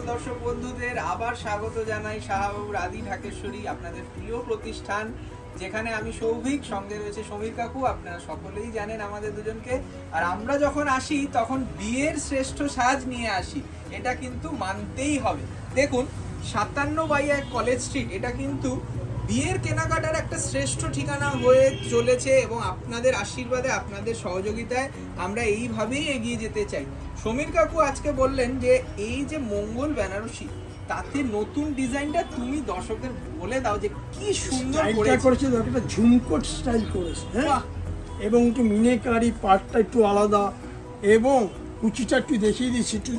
আপনাদের আবার স্বাগত জানাই শাহবাবুর আদি ঢাকেশ্বরী, আপনাদের প্রিয় প্রতিষ্ঠান, যেখানে আমি সৌভিক, সঙ্গে রয়েছে সমীর কাকু, আপনারা সকলেই জানেন আমাদের দুজনকে। আর আমরা যখন আসি, তখন বিয়ের শ্রেষ্ঠ সাজ নিয়ে আসি। এটা কিন্তু মানতেই হবে। দেখুন, সাতান্ন বাই এক কলেজ স্ট্রিট, এটা কিন্তু বিয়ের কেনাকাটার একটা শ্রেষ্ঠ ঠিকানা হয়ে চলেছে এবং আপনাদের আশীর্বাদে আপনাদের সহযোগিতায় আমরা এইভাবেই এগিয়ে যেতে চাই। সমীর কাকু আজকে বললেন যে এই যে মঙ্গল বেনারসি তাতে নতুন ডিজাইনটা তুমি দর্শকদের বলে দাও যে কি সুন্দর করেছে। একটা ঝুমকোট স্টাইল করেছে হ্যাঁ? এবং একটু মিনেকারি পার্টটা একটু আলাদা এবং কুচিটা একটু দেখিয়ে দিচ্ছি একটু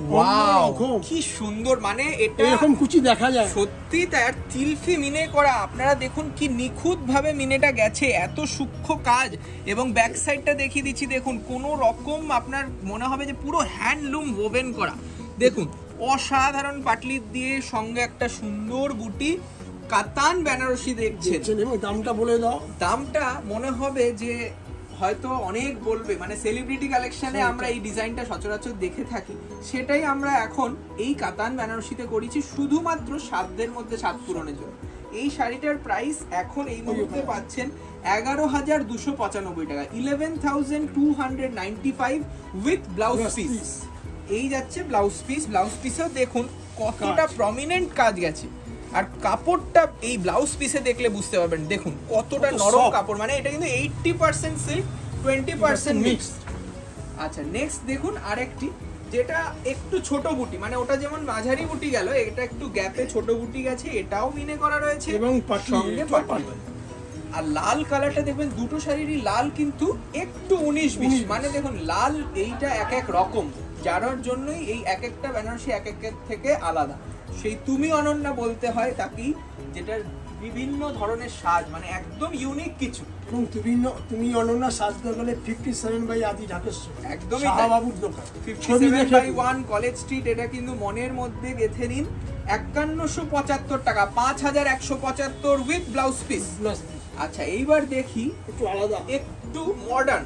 কি সুন্দর মানে এটা এরকম কুচি দেখা যায়। সত্যি তার তিলফি মিনে করা। আপনারা দেখুন কি নিখুঁত ভাবে মিনেটা গেছে এত সূক্ষ্ম কাজ। এবং ব্যাক সাইডটা দেখিয়ে দিচ্ছি দেখুন কোনো রকম আপনার মনে হবে যে পুরো হ্যান্ডলুম ওভেন করা। দেখুন অসাধারণ পাটলি দিয়ে সঙ্গে একটা সুন্দর বুটি কাতান বেনারসি দেখছেন। দেখছেন এবং দামটা বলে দাও। দামটা মনে হবে যে হয়তো অনেক বলবে মানে সেলিব্রিটি কালেকশনে আমরা এই ডিজাইনটা সচরাচর দেখে থাকি। সেটাই আমরা এখন এই কাতান বেনারসিতে করেছি শুধুমাত্র সাধ্যের মধ্যে সাত পূরণের জন্য। এই শাড়িটার প্রাইস এখন এই মুহূর্তে পাচ্ছেন এগারো হাজার দুশো পঁচানব্বই টাকা। Eleven thousand two hundred ninety five with blouse piece এই যাচ্ছে ব্লাউজ পিস ব্লাউজ পিসেও দেখুন কতটা প্রমিনেন্ট কাজ গেছে। আর কাপড়টা এই ব্লাউজ পিসে দেখলে বুঝতে পারবেন। দেখুন কতটা নরম কাপড়। মানে এটা কিন্তু eighty percent silk twenty percent mix mixed আচ্ছা নেক্সট দেখুন আরেকটি যেটা একটু ছোট বুটি মানে ওটা যেমন মাঝারি বুটি গেল এটা একটু গ্যাপে ছোট বুটি গেছে এটাও মিনে করা রয়েছে। এবং সঙ্গে। আর লাল কালারটা দেখবেন দুটো শাড়িরই লাল কিন্তু একটু উনিশ বিশ। মানে দেখুন লাল এইটা এক এক রকম। যার জন্যই এই এক একটা বেনারসি এক একের থেকে আলাদা। সেই তুমি অনন্যা বলতে হয় তাকেই যেটার বিভিন্ন ধরনের সাজ মানে একদম ইউনিক কিছু। এবং তুমি তুমি অনন্যা সাজতে গেলে ফিফটি সেভেন বাই আদি ঢাকেশ্বর একদমই। শাহবাবুর দোকান। ছবি 57 দেখে by 1 কলেজ স্ট্রিট এটা কিন্তু মনের মধ্যে গেথে নিন। একান্নশো পঁচাত্তর টাকা পাঁচ হাজার একশো পঁচাত্তর উইথ ব্লাউজ পিস আচ্ছা এইবার দেখি একটু আলাদা। একটু মডার্ন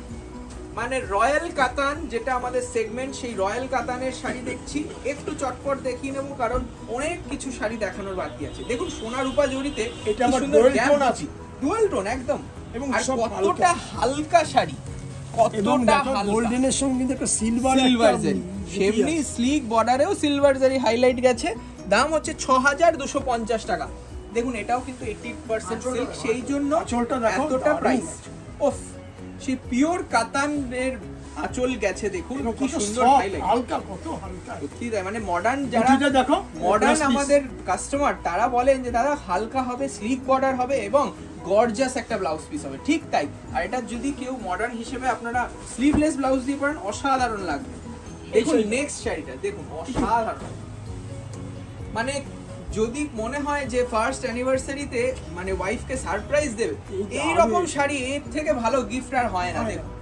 মানে রয়্যাল কাতান যেটা আমাদের সেগমেন্ট সেই রয়্যাল কাতানের শাড়ি দেখছি। একটু চটপট দেখিয়ে নেব কারণ অনেক কিছু শাড়ি দেখানোর বাকি আছে। দেখুন সোনা রূপা জড়িতে এটা dual আছে। ডুয়াল টোন একদম। এবং কতটা হালকা শাড়ি কতটা গোল্ডেনের সঙ্গে কিন্তু একটা সিলভার সিলভার জারি সেমনি স্লিক বর্ডারেও সিলভার জারি হাইলাইট গেছে। দাম হচ্ছে ছ হাজার দুশো পঞ্চাশ টাকা। দেখুন এটাও কিন্তু এইটি পার্সেন্ট সিল্ক সেই জন্য এতটা প্রাইস। ওফ সেই পিওর কাতানের আঁচল গেছে দেখুন কি সুন্দর হালকা কত হালকা। সত্যি তাই মানে মডার্ন যারা দেখো মডার্ন আমাদের কাস্টমার তারা বলেন যে দাদা হালকা হবে স্লিক বর্ডার হবে এবং গর্জাস একটা ব্লাউজ পিস হবে। ঠিক তাই। আর এটা যদি কেউ মডার্ন হিসেবে আপনারা স্লিভলেস ব্লাউজ দিয়ে পরেন অসাধারণ লাগবে। দেখুন নেক্সট শাড়িটা দেখুন অসাধারণ। মানে যদি মনে হয় যে ফার্স্ট অ্যানিভার্সারিতে মানে ওয়াইফকে সারপ্রাইজ দেবে এইটা এই রকম শাড়ি এর থেকে ভালো গিফট আর হয় না। দেখুন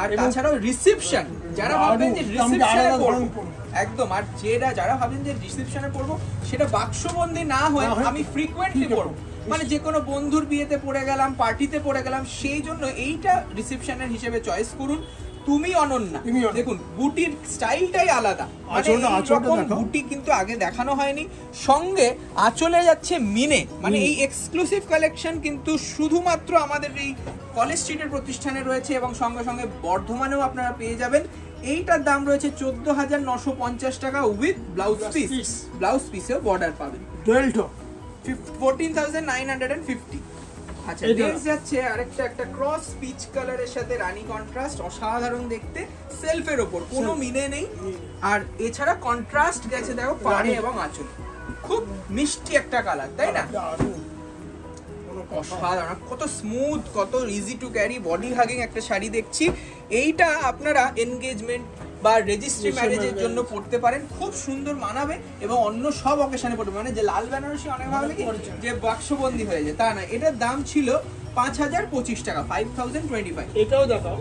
আর তাছাড়াও রিসেপশন যারা ভাববেন যে রিসেপশনে পরবো। একদম আর যেটা যারা ভাবেন যে রিসেপশনে পড়ব সেটা বাক্সবন্দি না হয়ে আমি ফ্রিকোয়েন্টলি পড়ব মানে যে কোনো বন্ধুর বিয়েতে পড়ে গেলাম পার্টিতে পড়ে গেলাম সেই জন্য এইটা রিসেপশনের হিসেবে চয়েস করুন তুমি অনন্যা। তুমি দেখুন বুটির স্টাইলটাই আলাদা। মানে দেখো। বুটি কিন্তু আগে দেখানো হয়নি। সঙ্গে আঁচলে যাচ্ছে মিনে। মানে এই এক্সক্লুসিভ কালেকশন কিন্তু শুধুমাত্র আমাদের এই কলেজ স্ট্রিটের প্রতিষ্ঠানে রয়েছে এবং সঙ্গে সঙ্গে বর্ধমানেও আপনারা পেয়ে যাবেন। এইটার দাম রয়েছে চোদ্দ হাজার নশো পঞ্চাশ টাকা উইথ ব্লাউজ পিস ব্লাউজ পিসেও বর্ডার পাবেন। ডুয়েলটো fourteen thousand nine hundred and fifty আচ্ছা নেক্সট যাচ্ছে আরেকটা একটা ক্রস পিচ কালারের সাথে রানী কন্ট্রাস্ট অসাধারণ দেখতে সেলফের ওপর কোনো। মিনে নেই। আর এছাড়া কন্ট্রাস্ট গেছে দেখো পাড়ে এবং আঁচল। খুব মিষ্টি একটা কালার তাই না? অসাধারণ কত স্মুথ কত easy to carry body hugging একটা শাড়ি দেখছি। এইটা আপনারা এনগেজমেন্ট বা রেজিস্ট্রি ম্যারেজের জন্য পড়তে পারেন। খুব সুন্দর মানাবে এবং অন্য সব অকেশনে পড়বে মানে যে লাল বেনারসি অনেক ভালো লাগে যে বাক্সবন্দি হয়ে যায় তা না। এটার দাম ছিল পাঁচ হাজার পঁচিশ টাকা ফাইভ থাউজেন্ড টোয়েন্টি ফাইভ এটাও দেখাও।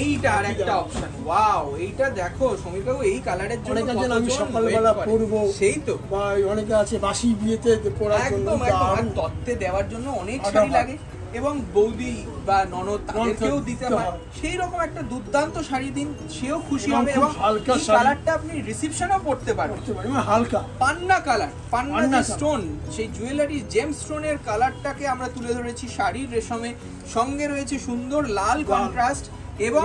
এইটা আর একটা অপশন ওয়াও এইটা দেখো সমীর বাবু এই কালারের জন্য অনেকে আছেন আমি সকালবেলা wait সেই তো। বা অনেকে আছে বাসি বিয়েতে পরার জন্য একদম একদম। তত্ত্বে দেওয়ার জন্য অনেক শাড়ি লাগে। এবং বৌদি বা ননদ তাদেরকেও দিতে হয়। সেই রকম একটা দুর্দান্ত শাড়ি দিন সেও খুশি হবে এবং হালকা কালারটা আপনি রিসেপশনেও পড়তে পারি মানে হালকা। পান্না কালার পান্না। স্টোন সেই জুয়েলারি জেম স্টোনের কালারটাকে আমরা তুলে ধরেছি শাড়ির রেশমে। সঙ্গে রয়েছে সুন্দর লাল কন্ট্রাস্ট এবং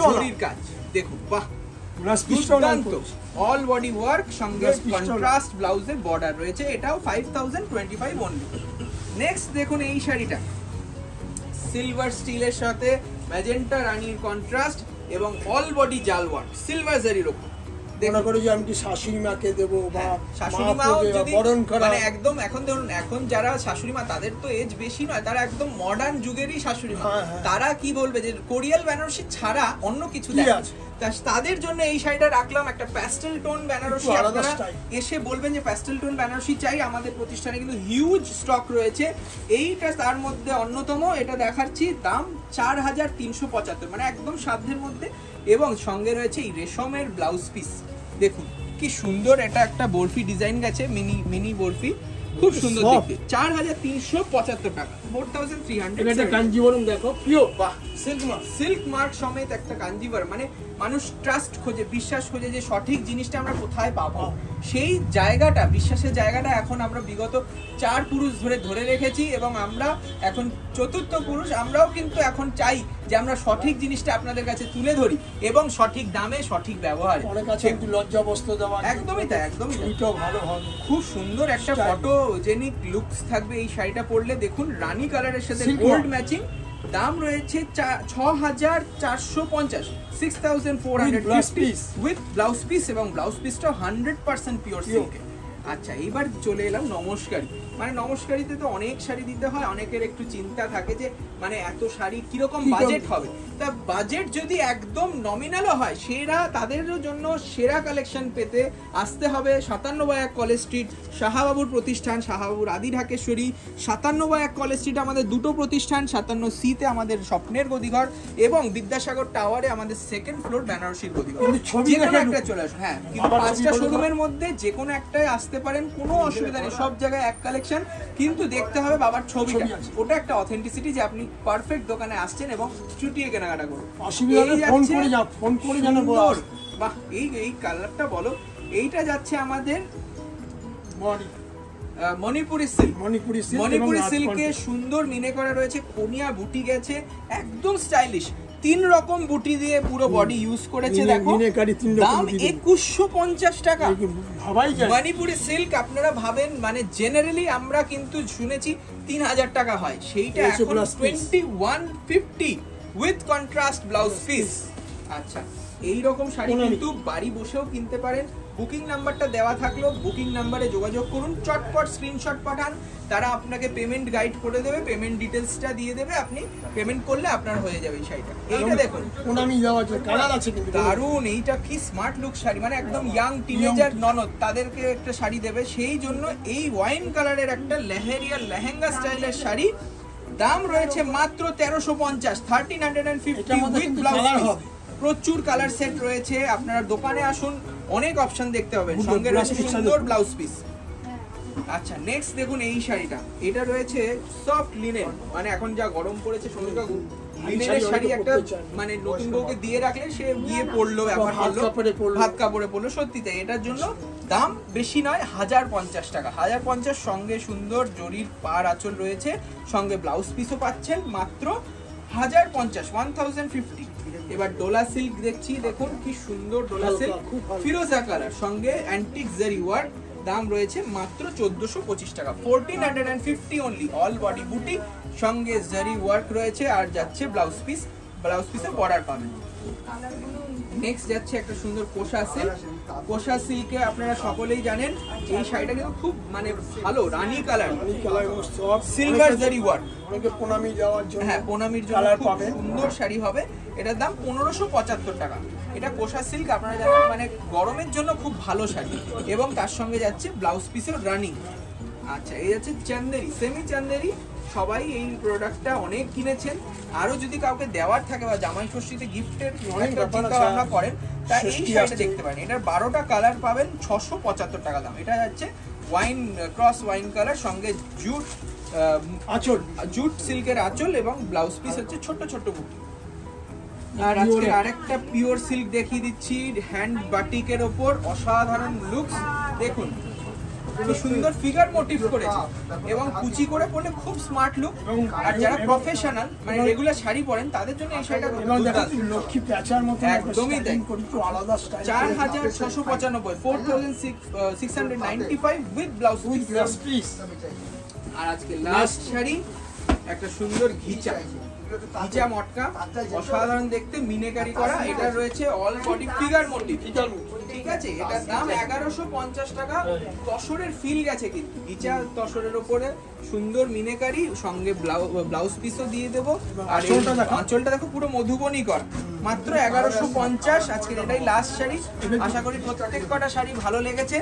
জরির কাজ। দেখুন বাহ। অল বডি ওয়ার্ক সঙ্গে কন্ট্রাস্ট ব্লাউজের বর্ডার রয়েছে। এটাও five thousand twenty five only next দেখুন এই শাড়িটা। সিলভার স্টিলের সাথে ম্যাজেন্টা রানির কন্ট্রাস্ট এবং অল বডি জাল ওয়ার্ক সিলভার জারির ওপর মনে করো যে আমি কি শাশুড়ি মাকে দেব বা হ্যাঁ, শাশুড়ি মাও যদি বরণ করা। মানে একদম এখন ধরুন এখন যারা শাশুড়ি মা তাদের তো এজ বেশি নয় তারা একদম মডার্ন যুগেরই শাশুড়ি মা। হ্যাঁ, হ্যাঁ। তারা কি বলবে যে কোরিয়াল বেনারসি ছাড়া অন্য কিছু? তা তাদের জন্য এই শাড়িটা রাখলাম একটা প্যাস্টেল টোন বেনারসি আপনারা এসে বলবেন যে প্যাস্টেল টোন বেনারসি চাই আমাদের প্রতিষ্ঠানে কিন্তু হিউজ স্টক রয়েছে। এইটা তার মধ্যে অন্যতম এটা দেখাচ্ছি দাম চার হাজার তিনশো পঁচাত্তর মানে একদম সাধ্যের মধ্যে। এবং সঙ্গে রয়েছে এই রেশমের ব্লাউজ পিস দেখুন কি সুন্দর এটা একটা বরফি ডিজাইন গেছে মিনি মিনি বরফি। খুব সুন্দর দেখতে। চার হাজার তিনশো পঁচাত্তর টাকা four thousand three hundred Kanjivaram দেখো পিও বাহ সিল্ক মার্ক সিল্ক মার্ক সমেত একটা কাঞ্জিভার মানে মানুষ ট্রাস্ট খোঁজে বিশ্বাস খোঁজে যে সঠিক জিনিসটা আমরা কোথায় পাবো। সেই জায়গাটা বিশ্বাসের জায়গাটা এখন আমরা বিগত চার পুরুষ ধরে ধরে রেখেছি এবং আমরা এখন চতুর্থ পুরুষ আমরাও কিন্তু এখন চাই যে আমরা সঠিক জিনিসটা আপনাদের কাছে তুলে ধরি এবং সঠিক দামে সঠিক ব্যবহার। একটু লজ্জা বস্ত্র দেওয়া। একদমই তাই, একদমই ভালো হবে। খুব সুন্দর একটা. ফটোজেনিক লুকস থাকবে এই শাড়িটা পরলে। দেখুন রানী কালারের সাথে গোল্ড ম্যাচিং দাম রয়েছে ছ হাজার চারশো পঞ্চাশ। Six thousand four hundred piece with blouse piece এবং ব্লাউজ পিসটা হান্ড্রেড পার্সেন্ট পিওর। সিল্কে আচ্ছা এবার চলে এলাম নমস্কারী। মানে নমস্কারীতে তো অনেক শাড়ি দিতে হয় অনেকের একটু চিন্তা থাকে যে মানে এত শাড়ি কীরকম বাজেট হবে? তা বাজেট যদি একদম নমিনালও হয় সেরা তাদের জন্য সেরা কালেকশন পেতে আসতে হবে সাতান্ন বা এক কলেজ স্ট্রিট শাহাবাবুর প্রতিষ্ঠান শাহাবাবুর আদি ঢাকেশ্বরী সাতান্ন বা এক কলেজ স্ট্রিট আমাদের দুটো প্রতিষ্ঠান সাতান্ন সিতে আমাদের স্বপ্নের গদিঘর এবং বিদ্যাসাগর টাওয়ারে আমাদের সেকেন্ড ফ্লোর বেনারসির গদিঘর। যে কোনো একটা চলে আসুন। হ্যাঁ কিন্তু পাঁচটা শোরুমের মধ্যে যে কোনো একটাই আসতে পারেন কোনো অসুবিধা নেই। সব জায়গায় এক কালেকশন কিন্তু দেখতে হবে বাবার ছবিটা। ছবি ওটা একটা অথেন্টিসিটি যে আপনি পারফেক্ট দোকানে আসছেন এবং চুটিয়ে কেনাকাটা করুন। অসুবিধা ফোন করে যাও ফোন করে যেন বাহ এই এই কালারটা বলো। এইটা যাচ্ছে আমাদের মণিপুরি সিল্ক মণিপুরি সিল্কে সুন্দর মিনে করা রয়েছে কোনিয়া বুটি গেছে একদম স্টাইলিশ তিন রকম বুটি দিয়ে পুরো বডি ইউজ করেছে দেখো। দাম একুশশো পঞ্চাশ টাকা। ভাবাই যায়। মণিপুরি সিল্ক আপনারা ভাবেন মানে জেনারেলি আমরা কিন্তু শুনেছি তিন হাজার টাকা হয়। সেইটা এখন twenty one fifty with contrast blouse piece আচ্ছা এই রকম শাড়ি কিন্তু বাড়ি বসেও কিনতে পারেন। বুকিং নাম্বারটা দেওয়া থাকলেও বুকিং নাম্বারে যোগাযোগ করুন চটপট স্ক্রিনশট পাঠান তারা আপনাকে পেমেন্ট গাইড করে দেবে পেমেন্ট ডিটেলসটা দিয়ে দেবে আপনি পেমেন্ট করলে আপনার হয়ে যাবে শাড়িটা। এইটা দেখুন। কোনামি দেওয়া আছে কালার আছে কিন্তু। দারুণ এইটা কি স্মার্ট লুক শাড়ি মানে একদম ইয়াং টিনেজার ননদ তাদেরকে একটা শাড়ি দেবে সেই জন্য এই ওয়াইন কালারের একটা লেহেরিয়া লেহেঙ্গা স্টাইলের শাড়ি। দাম রয়েছে মাত্র তেরোশো পঞ্চাশ thirteen hundred and fifty with blouse. প্রচুর কালার সেট রয়েছে আপনারা দোকানে আসুন অনেক অপশন দেখতে হবে। সঙ্গে রয়েছে সুন্দর। ব্লাউজ পিস আচ্ছা নেক্সট দেখুন এই শাড়িটা। এটা রয়েছে সফট লিনেন মানে এখন যা গরম পড়েছে সমীর কাকু লিনেনের শাড়ি একটা। মানে নতুন বউকে দিয়ে রাখলে সে গিয়ে পড়ল ব্যাপার হাত করল। কাপড়ে পরলো। হাত কাপড়ে পড়ল সত্যি তাই। এটার জন্য দাম বেশি নয় হাজার পঞ্চাশ টাকা। হাজার পঞ্চাশ সঙ্গে সুন্দর জরির পার আঁচল রয়েছে। সঙ্গে ব্লাউজ পিসও পাচ্ছেন মাত্র হাজার পঞ্চাশ ওয়ান থাউজেন্ড ফিফটি এবার ডোলা সিল্ক দেখছি দেখুন কি সুন্দর ডোলা সিল্ক। ফিরোজা কালার সঙ্গে অ্যান্টিক জারি ওয়ার্ক দাম রয়েছে মাত্র চোদ্দশো পঁচিশ টাকা। Fourteen hundred and fifty only all body বুটি সঙ্গে জারি ওয়ার্ক রয়েছে আর যাচ্ছে ব্লাউজ পিস ব্লাউজ পিসে বর্ডার পাবেন। নেক্সট যাচ্ছে একটা সুন্দর কোষা সিল্ক কোষা সিল্কে আপনারা সকলেই জানেন এই শাড়িটা কিন্তু খুব মানে ভালো রানি কালার সিলভার জারি ওয়ার্ক অনেকে প্রণামী দেওয়ার জন্য হ্যাঁ প্রণামীর জন্য খুব সুন্দর শাড়ি হবে। এটার দাম পনেরোশো পঁচাত্তর টাকা। এটা কোষা সিল্ক আপনারা জানেন মানে গরমের জন্য খুব ভালো শাড়ি। এবং তার সঙ্গে যাচ্ছে ব্লাউজ পিসের রানিং আচ্ছা এই যাচ্ছে চান্দেরি সেমি চান্দেরি সবাই এই প্রোডাক্টটা অনেক কিনেছেন। আরও যদি কাউকে দেওয়ার থাকে বা জামাই ষষ্ঠীতে গিফটের চিন্তা ভাবনা করেন তা এই শাড়িটা দেখতে পারেন। এটার বারোটা কালার পাবেন ছশো পঁচাত্তর টাকা দাম। এটা যাচ্ছে ওয়াইন ক্রস ওয়াইন কালার সঙ্গে জুট আচল। জুট সিল্কের আঁচল এবং ব্লাউজ পিস হচ্ছে ছোট ছোট বুটি। আর আজকে আরেকটা পিওর সিল্ক দেখিয়ে দিচ্ছি হ্যান্ড বাটিকের ওপর। অসাধারণ লুকস দেখুন। খুব সুন্দর ফিগার মোটিভ করেছে। এবং কুচি করে পরলে খুব স্মার্ট লুক আর যারা প্রফেশনাল মানে রেগুলার শাড়ি পরেন তাদের জন্য এই শাড়িটা। লক্ষ্মী প্যাঁচার মতো একদমই তাই। আলাদা স্টাইল চার হাজার ছশো পঁচানব্বই four thousand six hundred ninety five with blouse with blouse piece আর আজকে লাস্ট শাড়ি একটা সুন্দর ঘিচা। ঘিচা মটকা অসাধারণ দেখতে মিনেকারি করা। এটা রয়েছে অল বডি ফিগার মোটিভ ঠিক আছে এটার দাম এগারোশো পঞ্চাশ টাকা তসরের ফিল গেছে কিন্তু। ঘিচা তসরের ওপরে সুন্দর মিনেকারি সঙ্গে ব্লাউজ পিসও দিয়ে দেবো। আর আঁচলটা দেখো। পুরো মধুবনী করা মাত্র এগারোশো পঞ্চাশ আজকের এটাই লাস্ট শাড়ি। আশা করি প্রত্যেক কটা শাড়ি ভালো লেগেছে।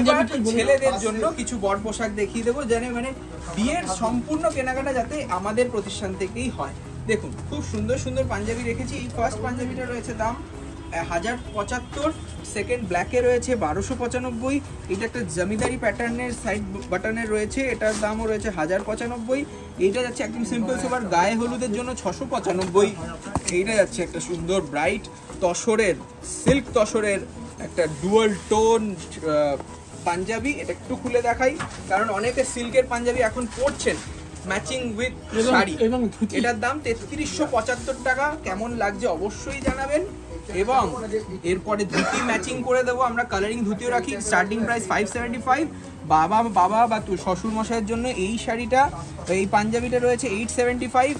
এবার। ছেলেদের জন্য কিছু বড় পোশাক দেখিয়ে দেবো যেন মানে বিয়ের সম্পূর্ণ কেনাকাটা যাতে আমাদের প্রতিষ্ঠান থেকেই হয়। দেখুন খুব সুন্দর সুন্দর পাঞ্জাবি রেখেছি। এই ফার্স্ট পাঞ্জাবিটা রয়েছে দাম হাজার পঁচাত্তর সেকেন্ড ব্ল্যাকে রয়েছে বারোশো পঁচানব্বই এটা একটা জমিদারি প্যাটার্নের সাইড বাটনের রয়েছে এটার দামও রয়েছে হাজার পঁচানব্বই এইটা যাচ্ছে একদম সিম্পল সোবার গায়ে হলুদের জন্য ছশো পঁচানব্বই এইটা যাচ্ছে একটা সুন্দর ব্রাইট তসরের সিল্ক তসরের একটা ডুয়াল টোন পাঞ্জাবি এটা একটু খুলে দেখাই কারণ অনেকে সিল্কের পাঞ্জাবি এখন পরছেন ম্যাচিং উইথ শাড়ি। এবং এটার দাম তেত্রিশশো পঁচাত্তর টাকা কেমন লাগছে অবশ্যই জানাবেন। এবং এরপরে ধুতি ম্যাচিং করে দেবো আমরা কালারিং ধুতিও রাখি starting price five seventy five বাবা বাবা বা শ্বশুর মশাইয়ের জন্য এই শাড়িটা এই পাঞ্জাবিটা রয়েছে এইট সেভেন্টি ফাইভ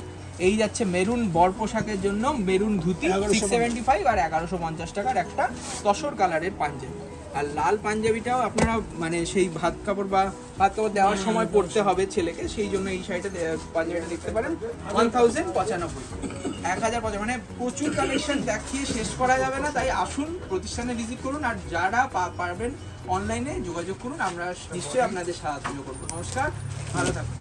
এই যাচ্ছে মেরুন বর পোশাকের জন্য maroon dhoti 1150 six seventy five আর এগারোশো পঞ্চাশ টাকার একটা তসর কালারের পাঞ্জাবি। আর লাল পাঞ্জাবিটাও আপনারা মানে সেই ভাত কাপড় বা ভাত কাপড় দেওয়ার সময় পড়তে হবে ছেলেকে সেই জন্য এই শাড়িটা পাঞ্জাবিটা দেখতে পারেন। ওয়ান থাউজেন্ড পঁচানব্বই। এক হাজার পঁচানব্বই মানে প্রচুর কালেকশন দেখিয়ে শেষ করা যাবে না, তাই আসুন, প্রতিষ্ঠানে ভিজিট করুন, আর যারা পারবেন অনলাইনে যোগাযোগ করুন, আমরা নিশ্চয়ই আপনাদের সাহায্য করব। নমস্কার, ভালো থাকুন।